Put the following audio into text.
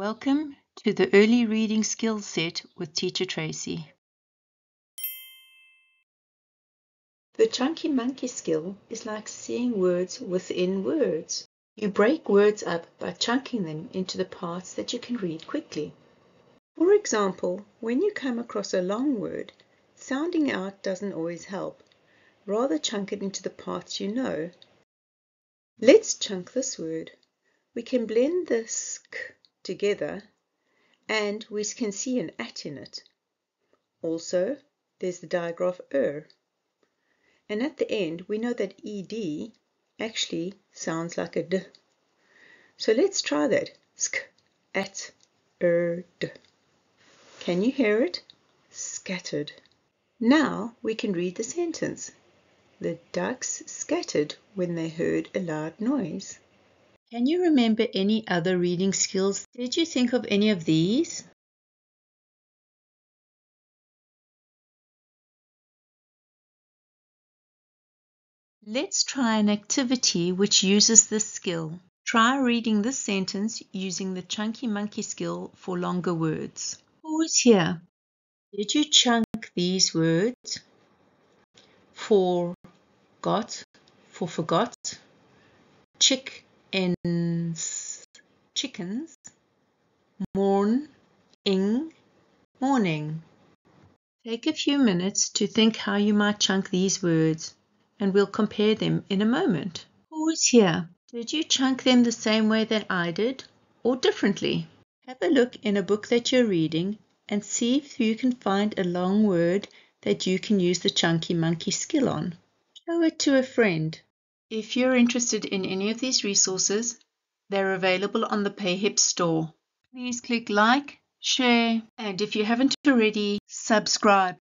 Welcome to the Early Reading Skills Set with Teacher Tracey. The chunky monkey skill is like seeing words within words. You break words up by chunking them into the parts that you can read quickly. For example, when you come across a long word, sounding out doesn't always help. Rather chunk it into the parts you know. Let's chunk this word. We can blend the sk together and we can see an at in it. Also, there's the digraph er. And at the end, we know that ed actually sounds like a d. So let's try that. Sk, at, er, d. Can you hear it? Scattered. Now we can read the sentence. The ducks scattered when they heard a loud noise. Can you remember any other reading skills? Did you think of any of these? Let's try an activity which uses this skill. Try reading this sentence using the chunky monkey skill for longer words. Pause here. Did you chunk these words? For got, for forgot, chick ins, chickens, morn, ing, morning. Take a few minutes to think how you might chunk these words and we'll compare them in a moment. Pause here. Did you chunk them the same way that I did or differently? Have a look in a book that you're reading and see if you can find a long word that you can use the chunky monkey skill on. Show it to a friend. If you're interested in any of these resources, they're available on the PayHip store. Please click like, share, and if you haven't already, subscribe.